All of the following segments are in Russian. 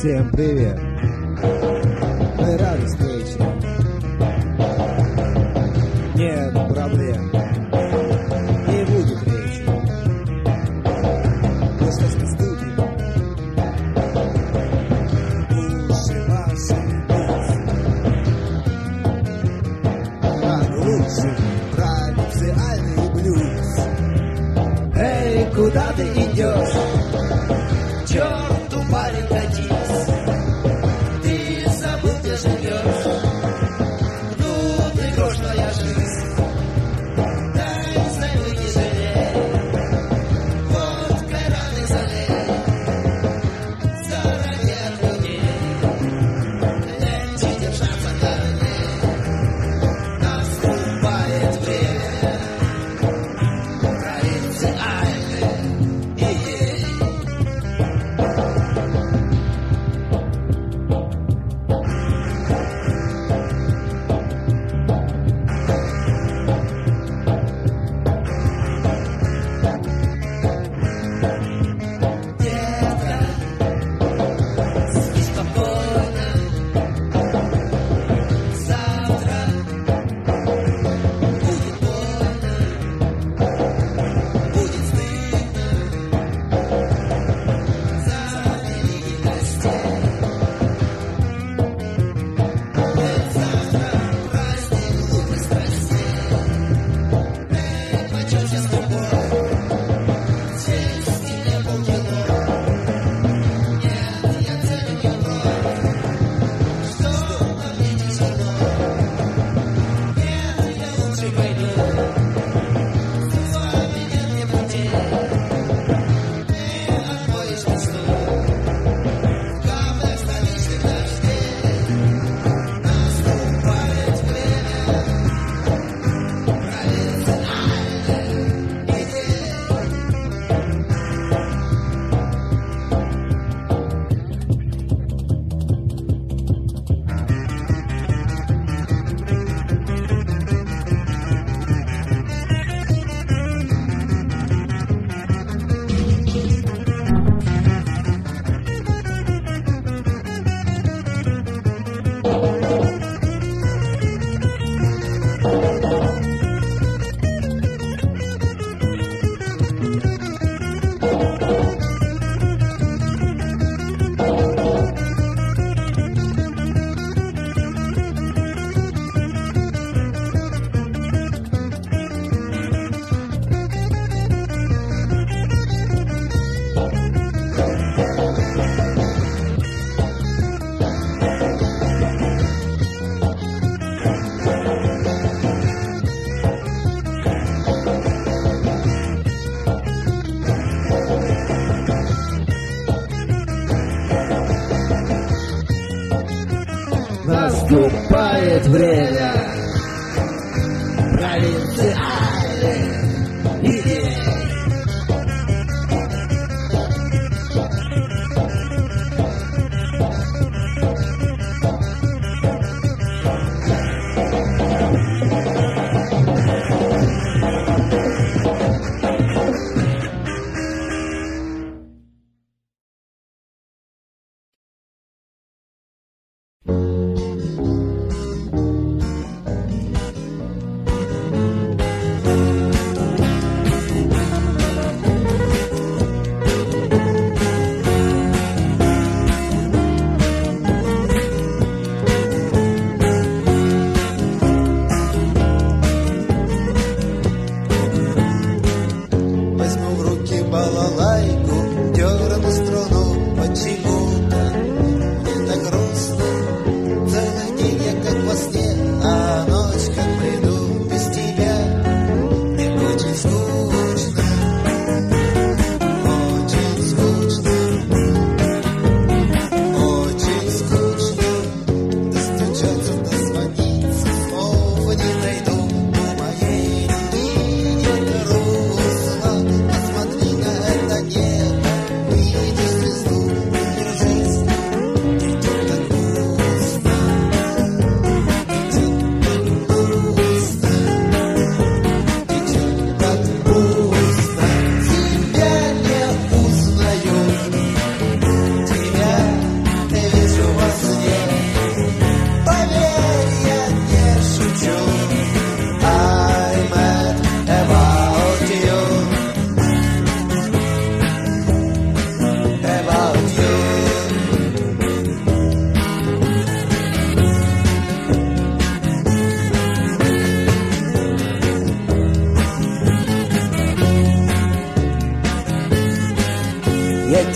Всем привет! Мы рады встрече! куда ты идешь? Черт it's.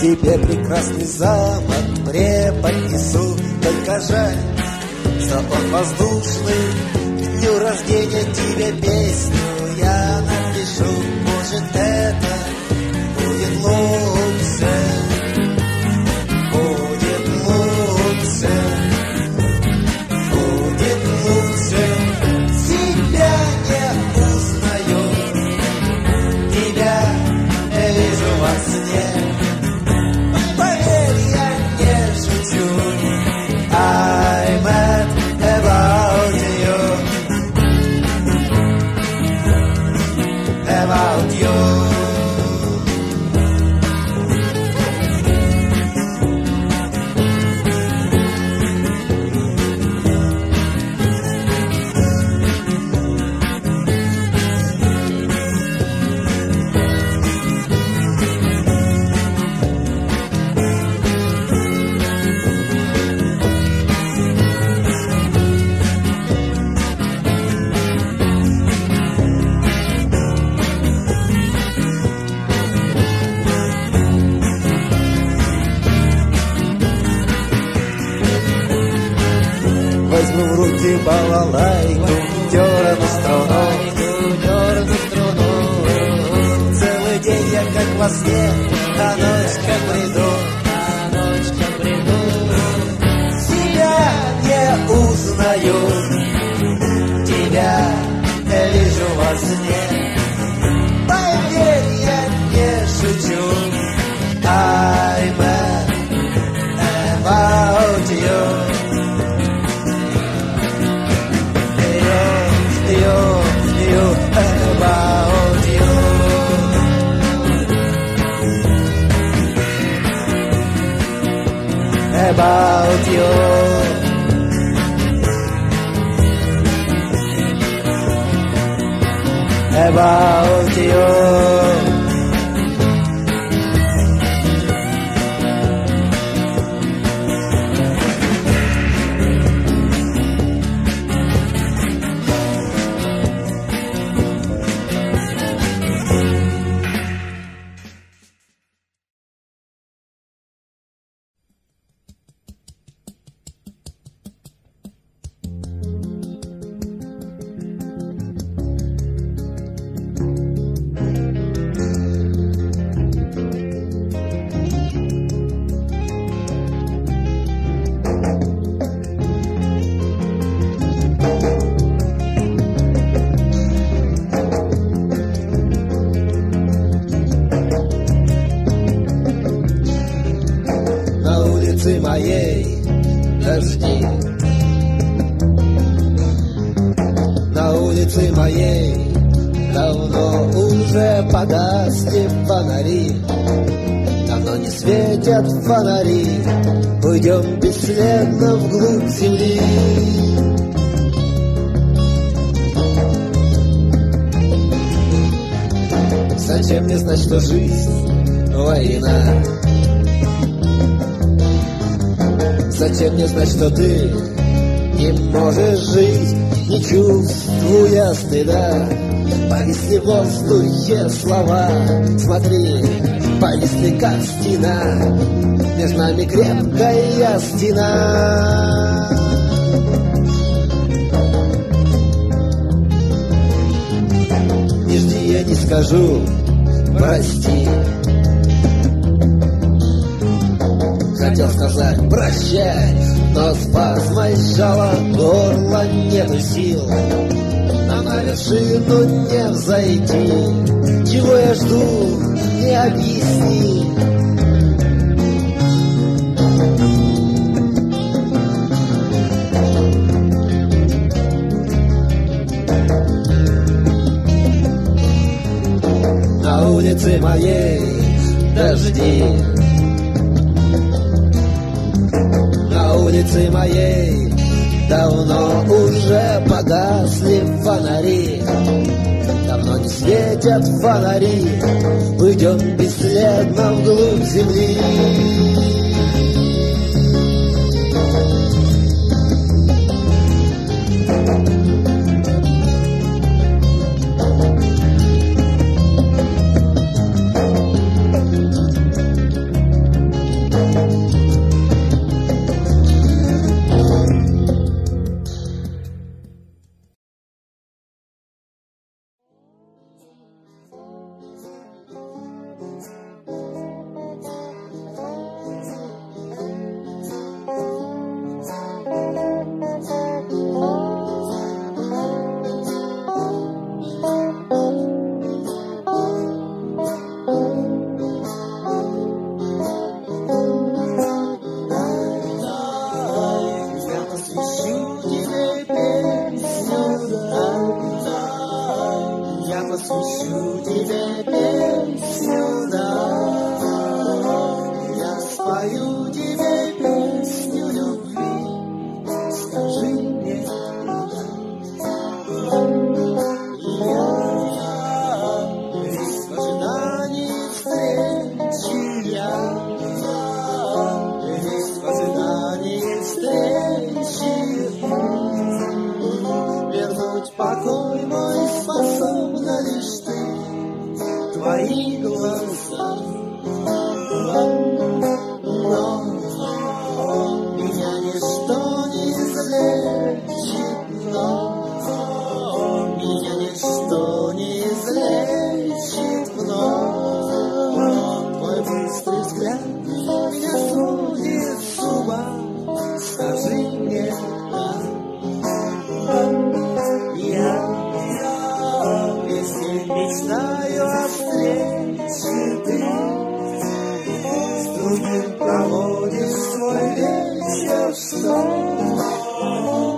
Тебе прекрасный замок преподнесу. Только жаль, что он воздушный. К дню рождения тебе песню я напишу. Может это Возьму в Dios. Что ты не можешь жить, не чувствуя стыда? Повисли в воздухе слова, смотри, повисли как стена, между нами крепкая стена. Не жди, я не скажу, прости. Хотел сказать прощай, но спазмой сжала горло, нету сил. Нам на вершину не взойти, чего я жду, не объясни. На улице моей дожди На улице моей давно уже погасли фонари. Давно не светят фонари Уйдем бесследно вглубь земли жизнь мечтаю о встрече ты С другим проводишь свой вечер в сон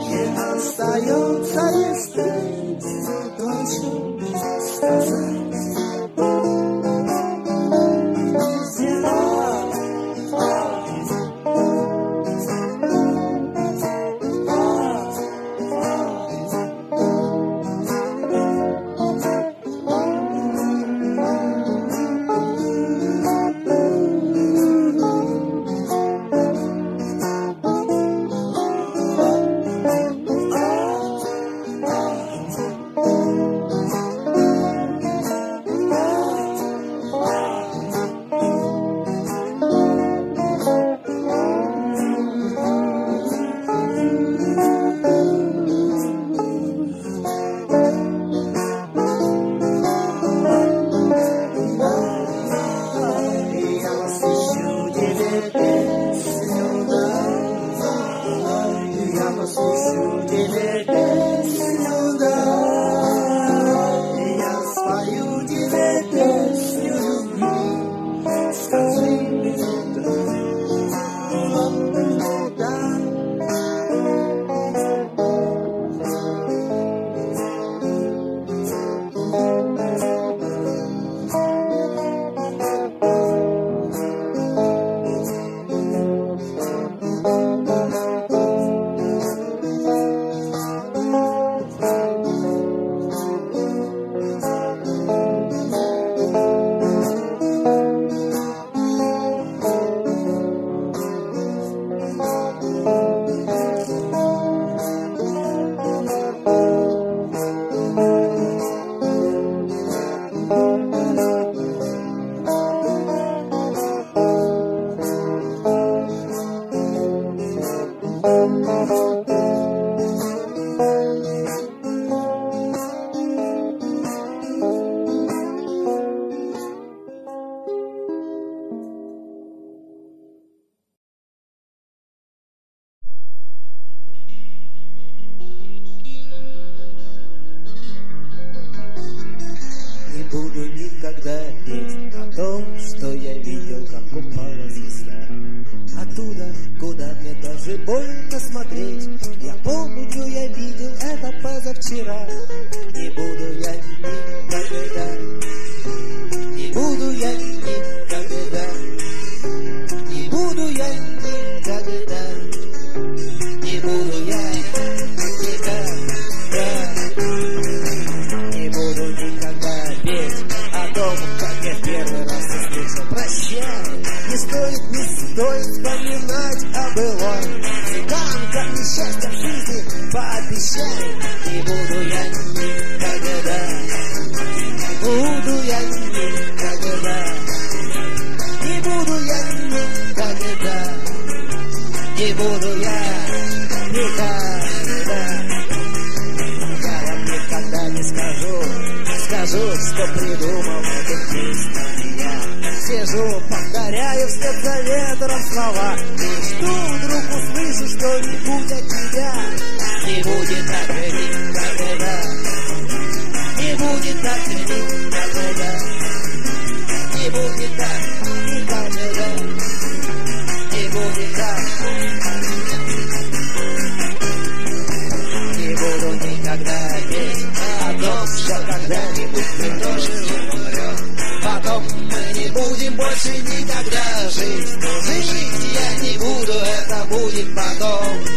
Не остается лишь ты с slow down. Будет потом, не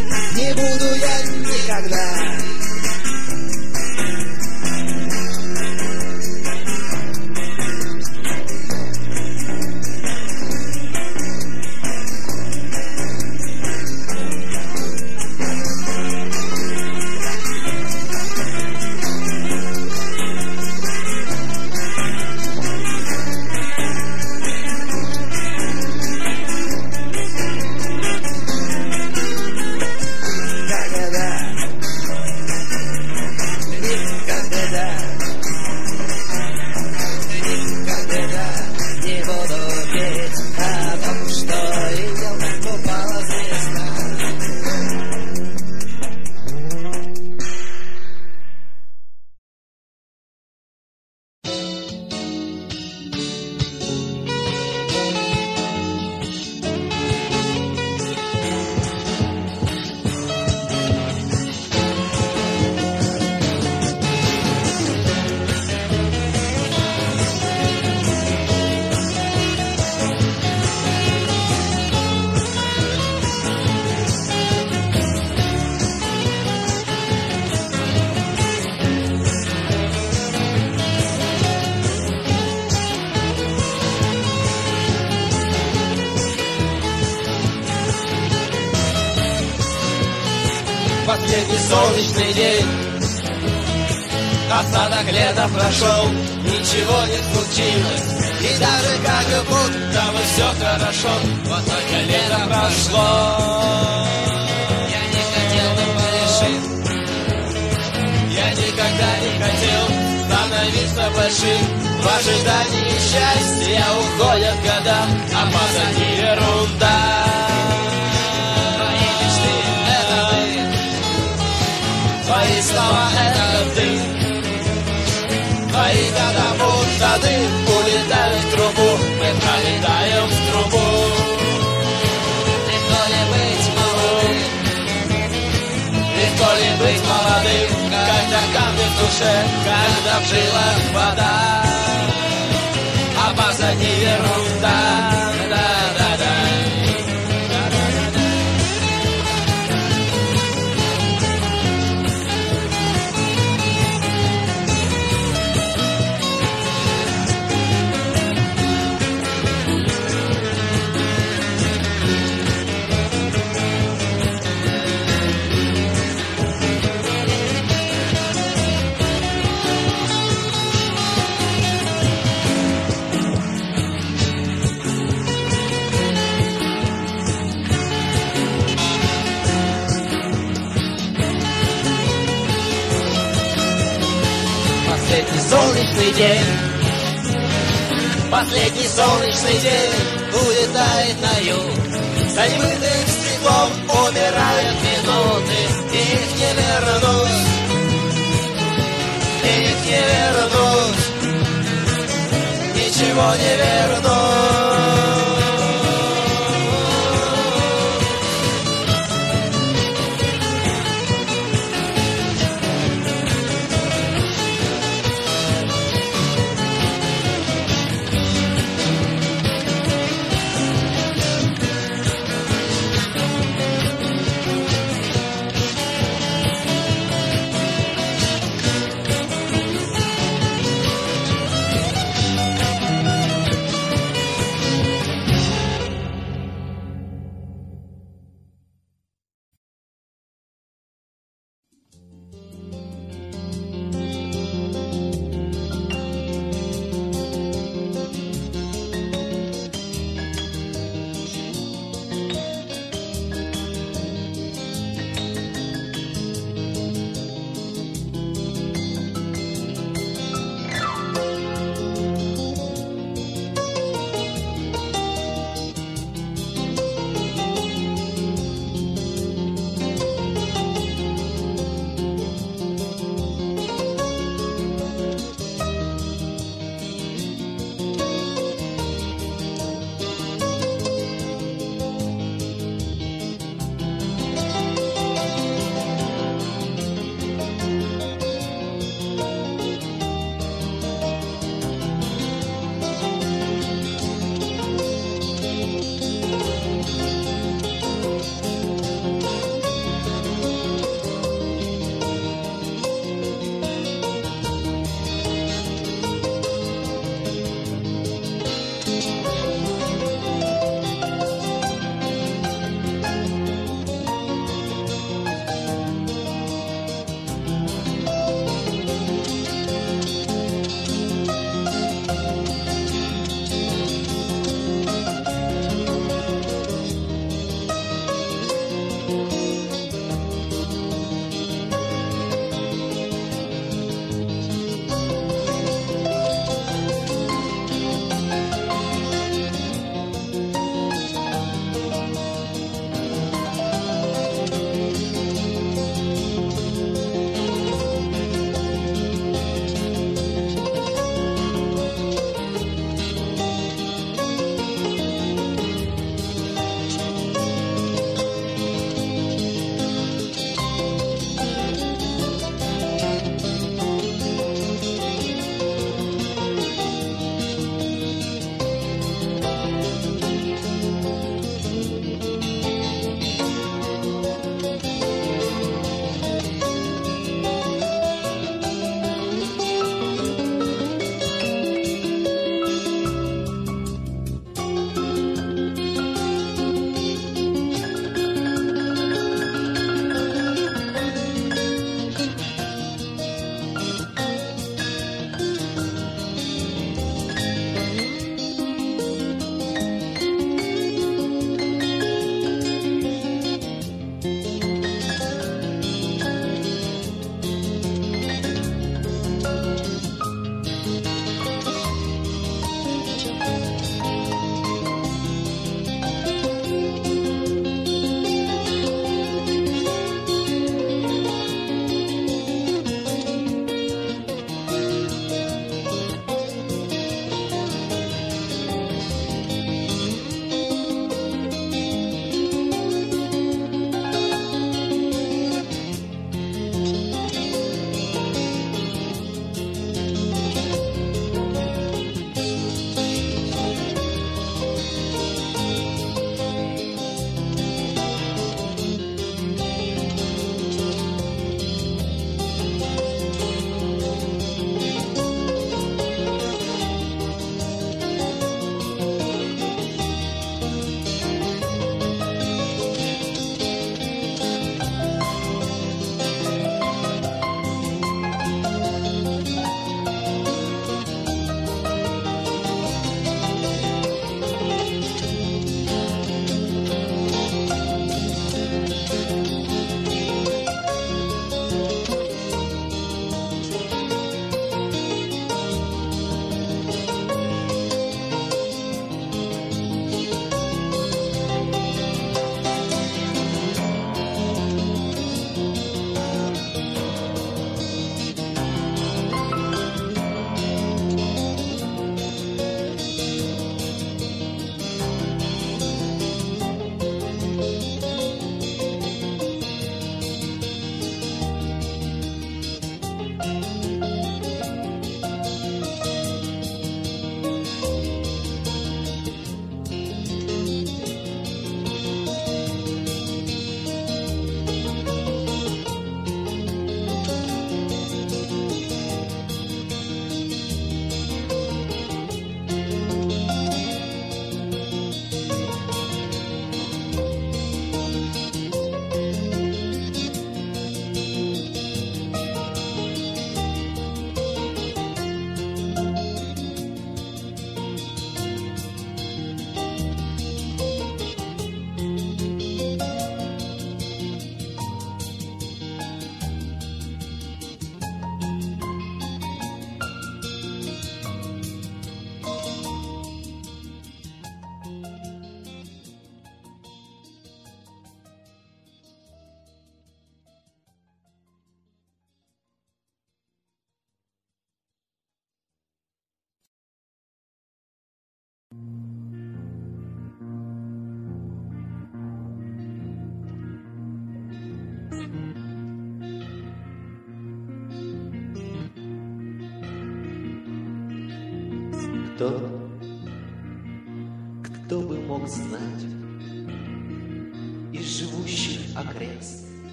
Последний солнечный день. Остаток лета прошел Ничего не случилось. И даже как будто бы все хорошо Вот только лето прошло. Я не хотел бы решить. Я никогда не хотел становиться большим. В ожидании счастья уходят года А позади ерунда Твои слова — это ты Твои года будто дым Улетают в трубу Мы пролетаем в трубу Легко ли быть молодым Легко ли быть молодым Когда камни в душе Когда в жилах вода А позади ерунда день. Последний солнечный день Улетает на юг. Забытых стеклом умирают минуты Их не вернуть. Их не вернуть. Ничего не вернуть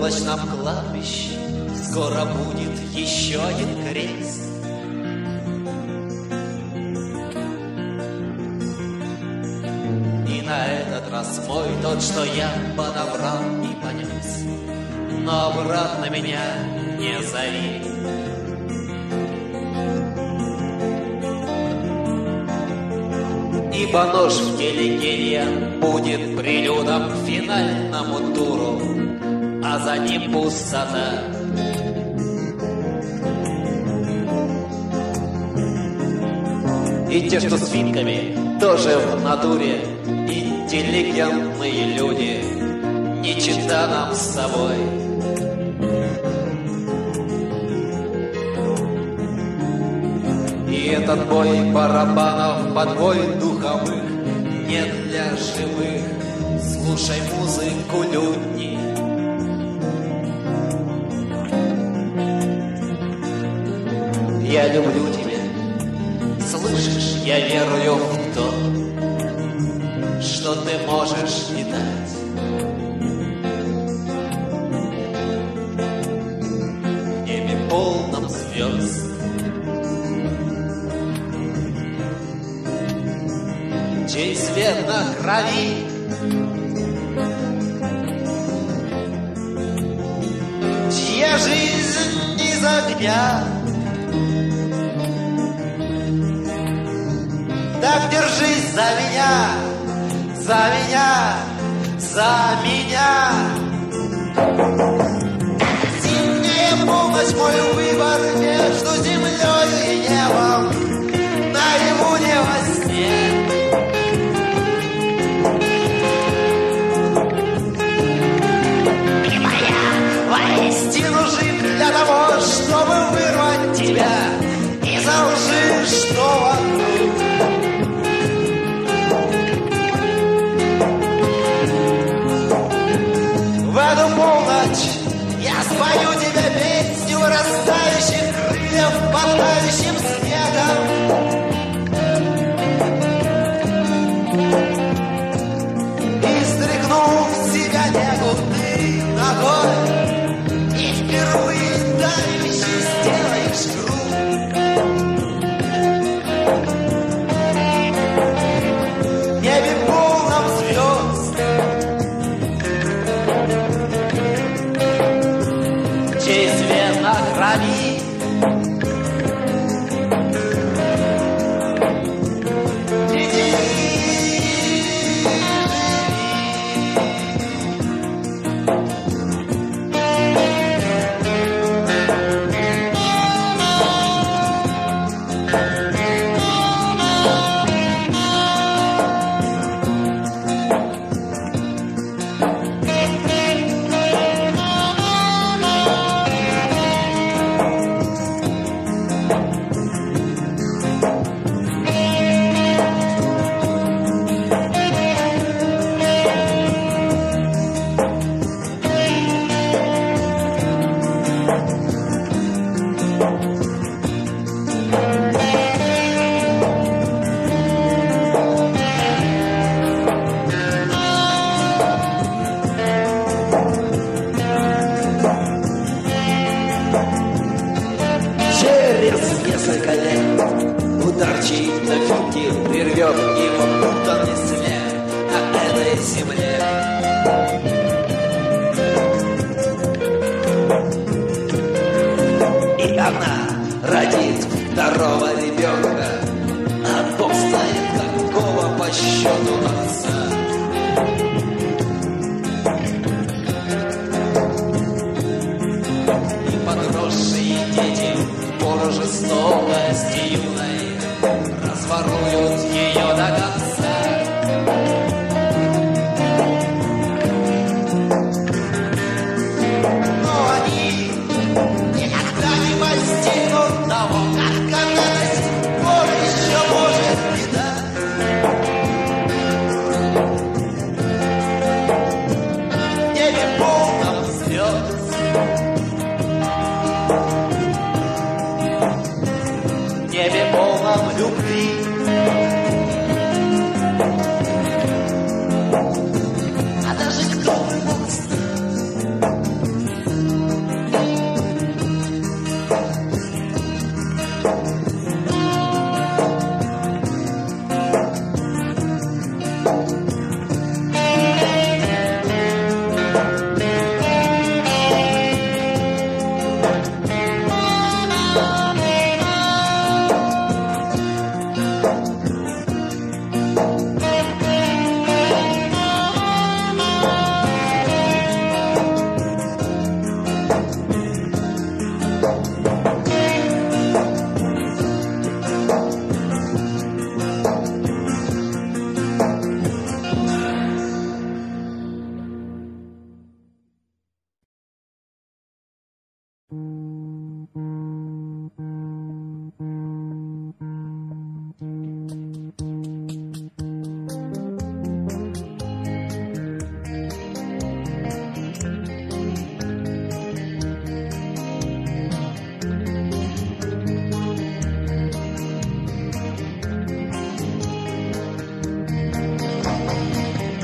на заоблачном кладбище Скоро будет еще один крест. И на этот раз мой тот, что я подобрал и понес, Но обратно меня не зови. Ибо нож в теле будет прелюдом к финальному туру, а за ним пустота. И те, что с финками, тоже в натуре интеллигентные люди, не чита нам с собой. И этот бой барабанов под бой духовых не для живых. Слушай музыку людни. Я люблю тебя, слышишь, я верую в то, что ты можешь летать. В небе полном звезд чей свет на крови. Чья жизнь из огня. Так держись за меня, за меня, за меня. Зимняя полночь, мой выбор между землей и небом. Наяву не во сне. Воистину для того, чтобы вырвать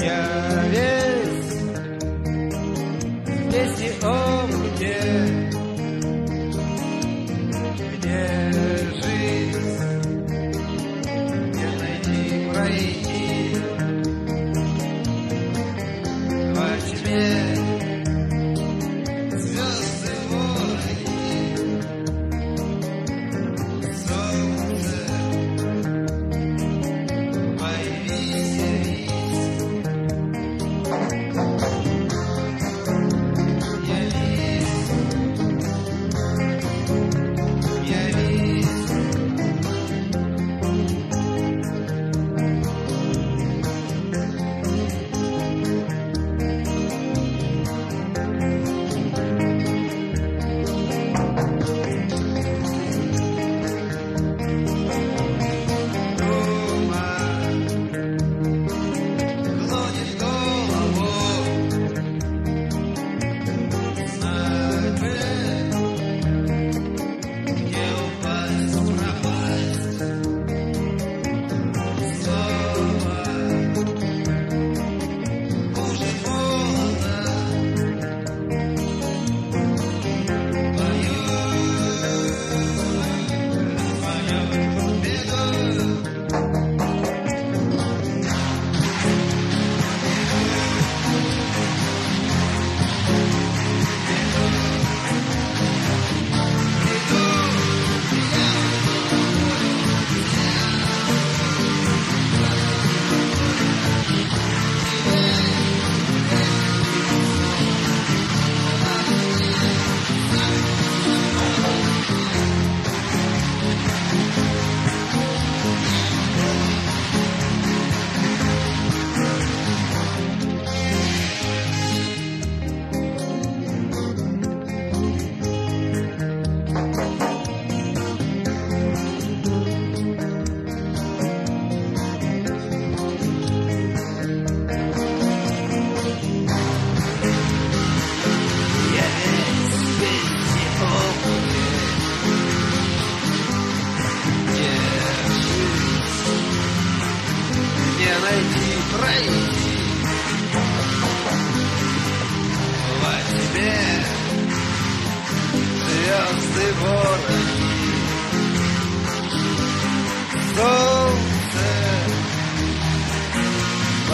Я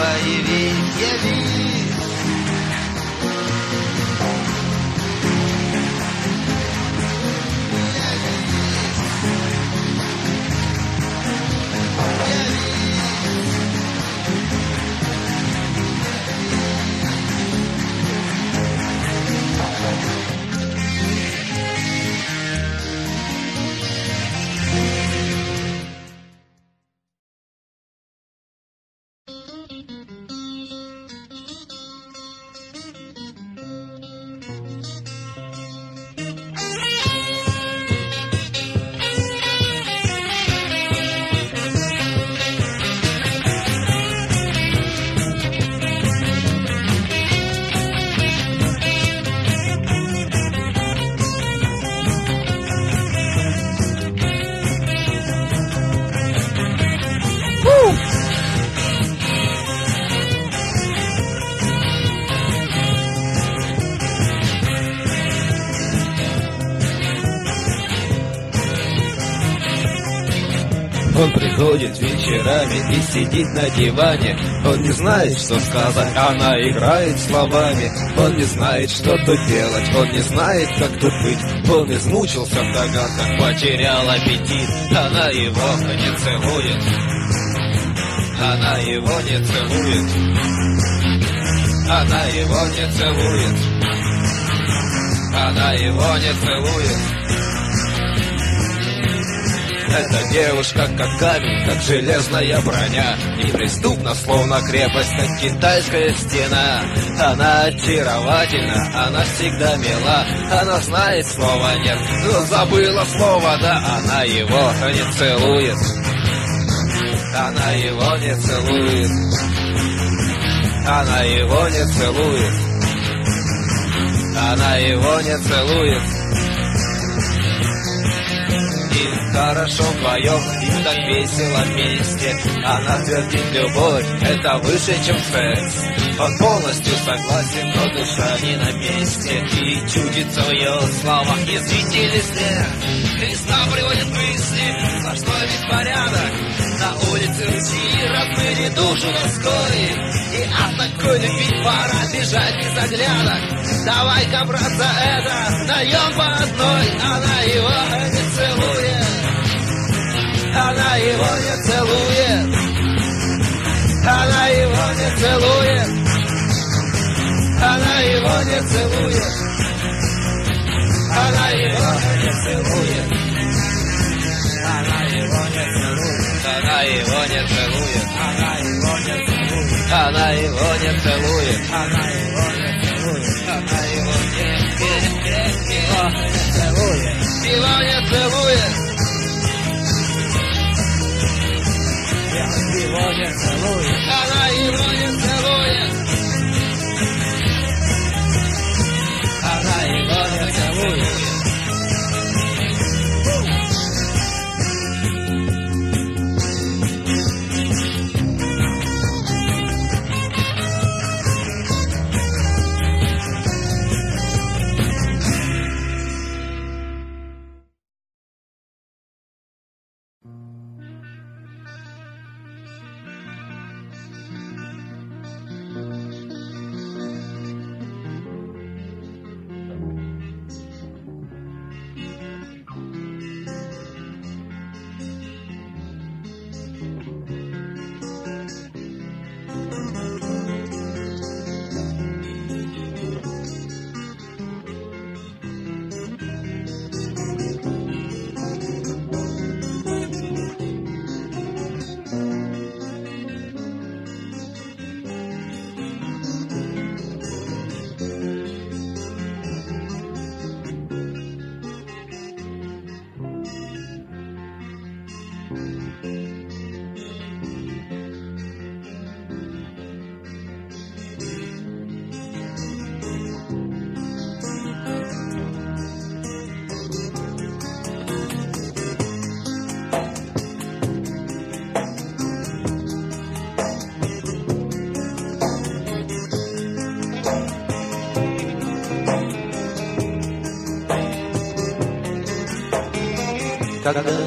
Havayı biz geliyor приходит вечерами и сидит на диване. Он не знает, что сказать, она играет словами. Он не знает, что тут делать, он не знает, как тут быть. Он измучился в догадках, потерял аппетит. Она его не целует. Она его не целует. Она его не целует. Она его не целует эта девушка как камень, как железная броня. Неприступна, словно крепость, как китайская стена. Она очаровательна, она всегда мила. Она знает слова нет, но забыла слово да Она его не целует. Она его не целует. Она его не целует. Она его не целует хорошо вдвоем, и так весело вместе. Она твердит любовь, это выше, чем секс Он полностью согласен, но душа не на месте. И чудится в ее словах язвительный смех Христа приводит мысли, сплошной беспорядок На улице ручьи размыли душу доской И от такой любви пора бежать без оглядок. Давай-ка, брат, за это даем по одной. Она его не целует она его не целует, она его не целует, она его не целует, она его не целует, она его не целует, она его не целует, она его не целует, она его не целует, она его не целует, она его не целует, его не целует. Hallelujah. All right.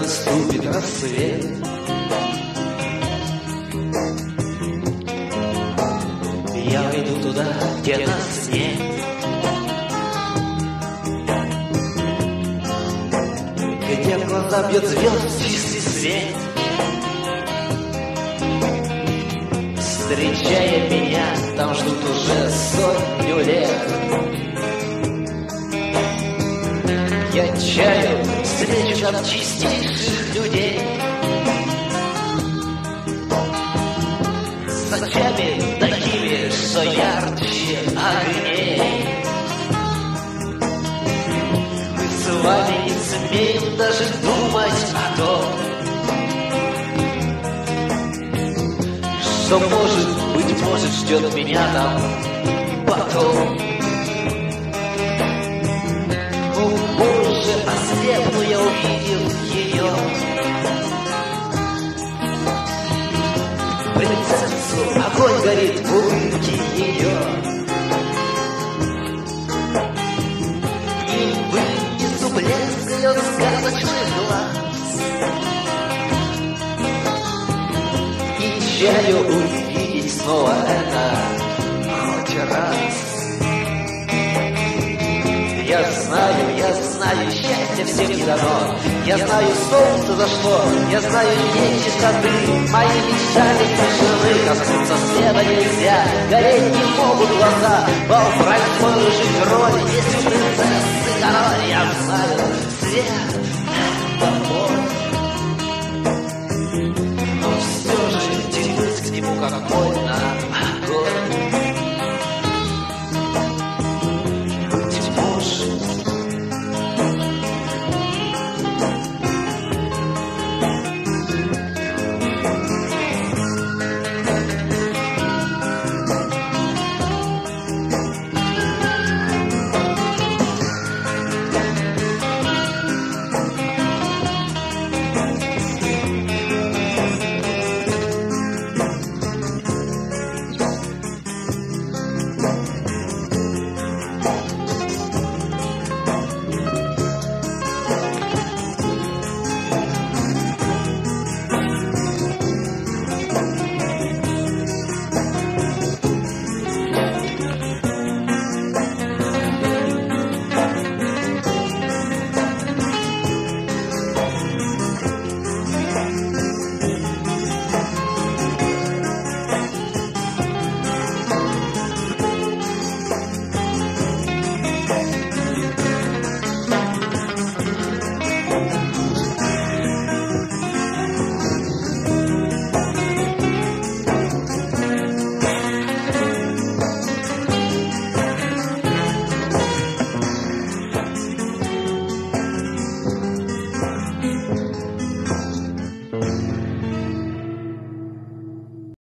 Наступит рассвет. Я иду туда, где нас нет. Где в глаза бьет звезд чистый свет. Встречая меня, там ждут уже сотню лет. Встречу там чистейших людей. С очами такими, что ярче огней. Мы с вами не смеем даже думать о том, что может, быть может, ждет меня там потом. горит в ее. И вынесу блеск ее сказочных глаз. И чаю увидеть снова это хоть раз. Я знаю, я знаю, счастье всем не дано. Я знаю, солнце зашло, я знаю, нет чистоты. Мои мечтания смешаны, коснуться света нельзя. Гореть не могут глаза, бал свою жить роль. Есть у принцессы король, я знаю, свет. Но все же тянусь к нему как боль.